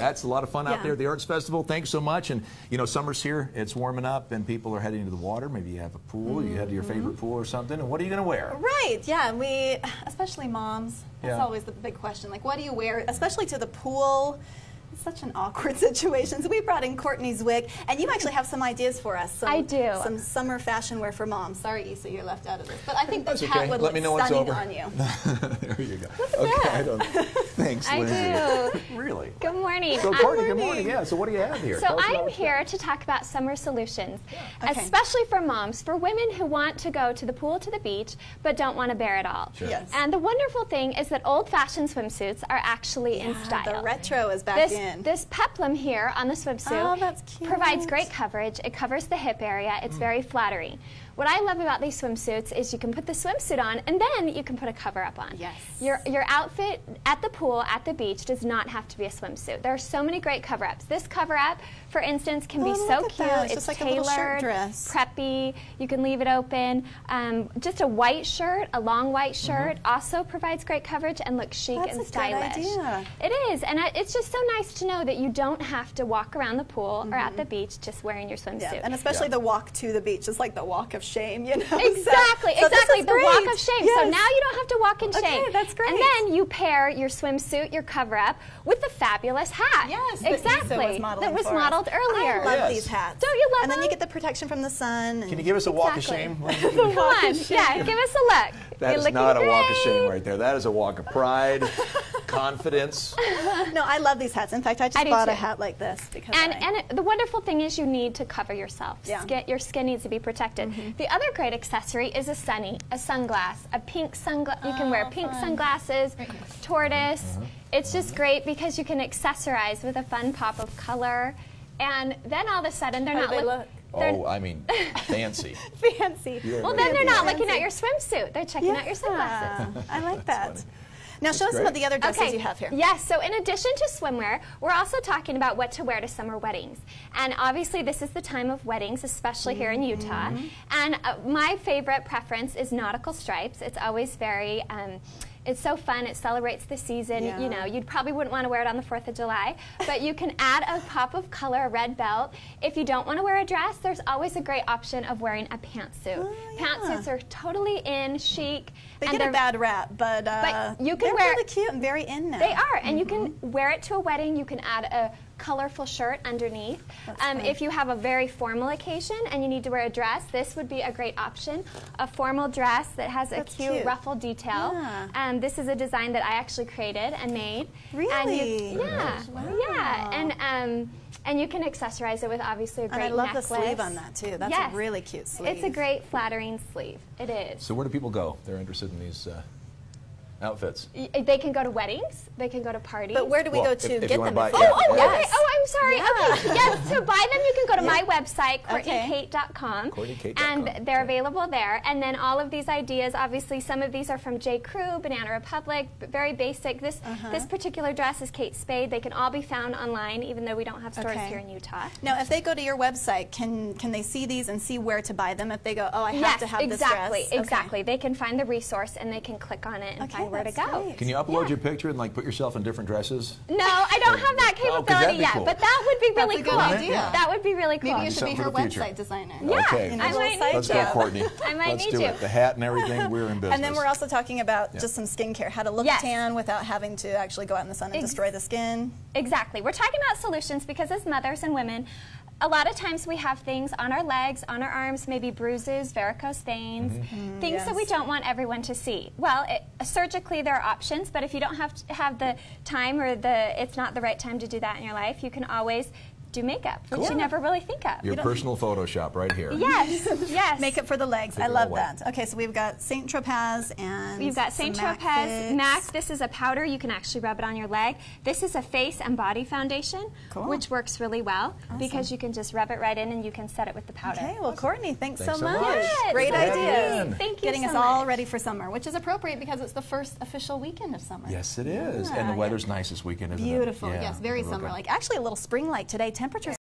That's a lot of fun out there at the Arts Festival. Thanks so much. And, you know, summer's here. It's warming up and people are heading to the water. Maybe you have a pool. You head to your Mm-hmm. favorite pool or something. And what are you going to wear? Right, yeah, and we, especially moms, that's Yeah. always the big question. Like, what do you wear, especially to the pool? It's such an awkward situation. So we brought in Courtney Zwick, and you actually have some ideas for us. Some, I do. Some summer fashion wear for moms. Sorry, Issa, you're left out of this. But I think That's this okay. would Let look me know it's stunning over. on you. there you go. okay, I don't. Thanks, I Lindsay. do. Really? Good morning. So, Courtney, good morning. Yeah. So, what do you have here? So Tell us about I'm here to talk about summer solutions, Okay. especially for moms, for women who want to go to the pool, to the beach, but don't want to bear it all. Sure. Yes. And the wonderful thing is that old-fashioned swimsuits are actually in style. The retro is back this, in. this peplum here on the swimsuit Oh, provides great coverage. It covers the hip area. It's mm. very flattering. What I love about these swimsuits is you can put the swimsuit on and then you can put a cover up on. Yes. Your, your outfit at the pool, at the beach, does not have to be a swimsuit. There are so many great cover ups. This cover up, for instance, can be Oh, so cute. that. It's It's just like a little shirt tailored, dress. preppy. You can leave it open. Um, just a white shirt, a long white Mm-hmm. shirt, also provides great coverage and looks chic That's and a good stylish. idea. It is, and I, it's just so nice to know that you don't have to walk around the pool or at the beach just wearing your swimsuit. Mm-hmm. yeah, and especially Yeah. the walk to the beach is like the walk of shame, you know. Exactly, So- so exactly. is The walk of shame. So now you don't have to walk in shame. Okay, shame. that's great. And then you pair your swimsuit, your cover up, with the fabulous hat. Yes, that exactly. was that was for us. modeled earlier. I love Yes. these hats. Don't you love And then you get the protection from the sun. Can you give us a walk Exactly. of shame? Lindsay? Come on, yeah, give us a look. That You're is looking not a walk of shame right there. That is a walk of pride, confidence. No, I love these hats. In fact, I just I do bought a hat like this because And, I, and it, the wonderful thing is you need to cover yourself. Yeah. Skin, your skin needs to be protected. The other great accessory is a sunny, a sunglass, a pink sunglass. You can wear Oh, pink fun. sunglasses, tortoise. Uh-huh. It's just great because you can accessorize with a fun pop of color. And then all of a sudden they're How do not they look- look? they're- Oh, I mean, fancy. fancy. Yeah, well, then they're not Fancy. looking at your swimsuit. They're checking out your sunglasses. I like that. Funny. Now, show us some of the other dresses you have here. Yes, so in addition to swimwear, we're also talking about what to wear to summer weddings. And obviously, this is the time of weddings, especially here in Utah. Mm-hmm. And uh, my favorite preference is nautical stripes. It's always very. Um, it's so fun. It celebrates the season. Yeah. You know, you probably wouldn't want to wear it on the 4th of July, but you can add a pop of color, a red belt. If you don't want to wear a dress, there's always a great option of wearing a pantsuit. Oh, yeah. Pantsuits are totally in, chic. They get a bad rap, but, uh, But you can they're wear- really cute and very in now. They are, and you can Mm-hmm. wear it to a wedding. You can add a colorful shirt underneath. Um, if you have a very formal occasion and you need to wear a dress, this would be a great option. A formal dress that has That's a cute, cute. ruffled detail. Yeah. Um, this is a design that I actually created and made. And Really? you, yeah, Wow. yeah, and um, and you can accessorize it with obviously a And great I love necklace. the sleeve on that, too. That's Yes. a really cute sleeve. It's a great flattering sleeve. It is. So, where do people go? They're interested in these uh, outfits. Y- eh, They can go to weddings. They can go to parties. But where do we Well, go to if you get them? buy- yeah, Oh, oh, yeah. okay. Oh, I'm sorry. Yeah. Okay. Yes, to buy them, you can go to Yeah. My website, Okay. CourtneyKate.com. CourtneyKate.com, And they're available there. And then all of these ideas, obviously, some of these are from J. Crew, Banana Republic, very basic. This Uh-huh. this particular dress is Kate Spade. They can all be found online, even though we don't have stores Okay. here in Utah. Now, if they go to your website, can can they see these and see where to buy them? If they go, oh, I have yes, to have exactly, this dress. Okay. exactly. They can find the resource and they can click on it and Okay, find where to go. great. Can you upload Yeah. your picture and like put yourself in different dresses? No, I don't have that Oh, 'cause that'd be yet, cool. but that would be really a good cool. idea. That would be really cool. Maybe you should be her for the future. website designer. Yeah, Okay. I little might side need Let's to. go, Courtney. I might Let's need do to. it. The hat and everything, we're in business. And then we're also talking about Yeah. just some skincare, how to look Yes. tan without having to actually go out in the sun and Ex- destroy the skin. Exactly. We're talking about solutions because as mothers and women, a lot of times we have things on our legs, on our arms, maybe bruises, varicose veins, Mm-hmm. things that we don't want everyone to see. Well, it, surgically there are options, but if you don't have to have the time or the it's not the right time to do that in your life, you can always do makeup, which Cool. you never really think of. Your personal Photoshop right here. Yes, yes. Makeup for the legs. Take I love that. Okay, so we've got Saint Tropez and You've got St. MAC Tropez Fix. MAC. This is a powder. You can actually rub it on your leg. This is a face and body foundation, Cool. which works really well because you can just rub it right in and you can set it with the powder. Okay, well, Courtney, thanks, Thanks so so much. much. Yes, Great thank you. idea. Thank you Getting so us all ready for summer, which is appropriate because it's the first official weekend of summer. Yes, it is. Yeah, and the yeah. weather's nice this weekend, isn't it? Beautiful, Yeah, yes, very summer-like. Actually, a little spring-like today. Temperatures